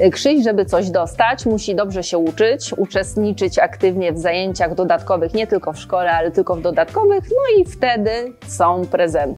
Y, Krzyś, żeby coś dostać, musi dobrze się uczyć, uczestniczyć aktywnie w zajęciach dodatkowych, nie tylko w szkole, ale tylko w dodatkowych, no i wtedy są prezenty.